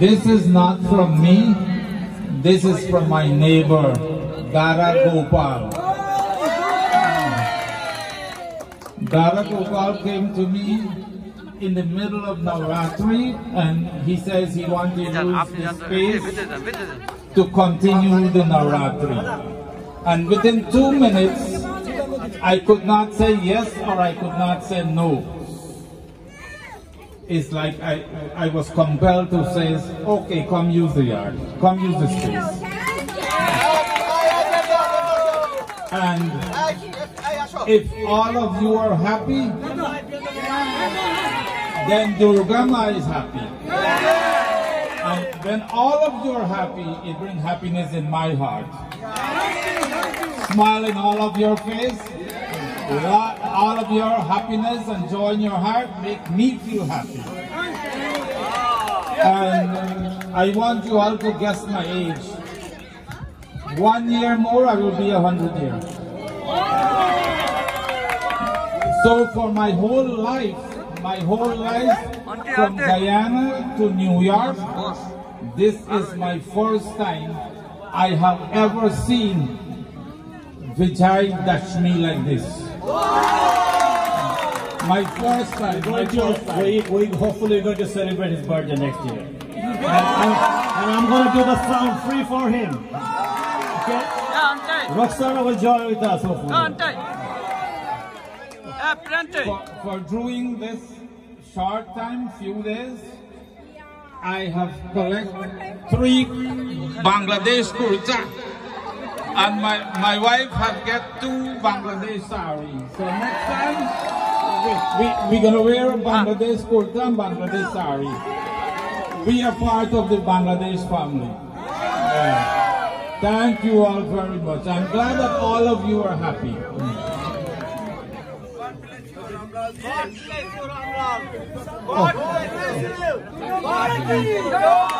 This is not from me. This is from my neighbor, Dara Gopal. Dara Gopal came to me in the middle of Navratri and he says he wants to use this space to continue the Navratri. And within two minutes, I could not say yes or I could not say no it's like I, I was compelled to say, okay, come use the yard, come use the space. And if all of you are happy, then Durgama is happy. And when all of you are happy, it brings happiness in my heart. Smile in all of your face, Lo- all of your happiness and joy in your heart make me feel happy. And uh, I want you all to guess my age. One year more, I will be a hundred years. So for my whole life, my whole life from Guyana to New York, this is my first time I have ever seen Vijay Dashmi like this. My first time, my Going to, first time. we, we hopefully going to celebrate his birthday next year. And, and, and I'm going to do the sound free for him. Okay? Roxana will join with us hopefully. for, for doing this short time, few days, I have collected three Bangladesh kurta. And my, my wife have get two Bangladesh saris. So next time, we, we, we're gonna wear a Bangladesh kurta and Bangladesh sari. We are part of the Bangladesh family. Yeah. Thank you all very much. I'm glad that all of you are happy. God bless you. Oh. God bless you.